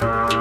Música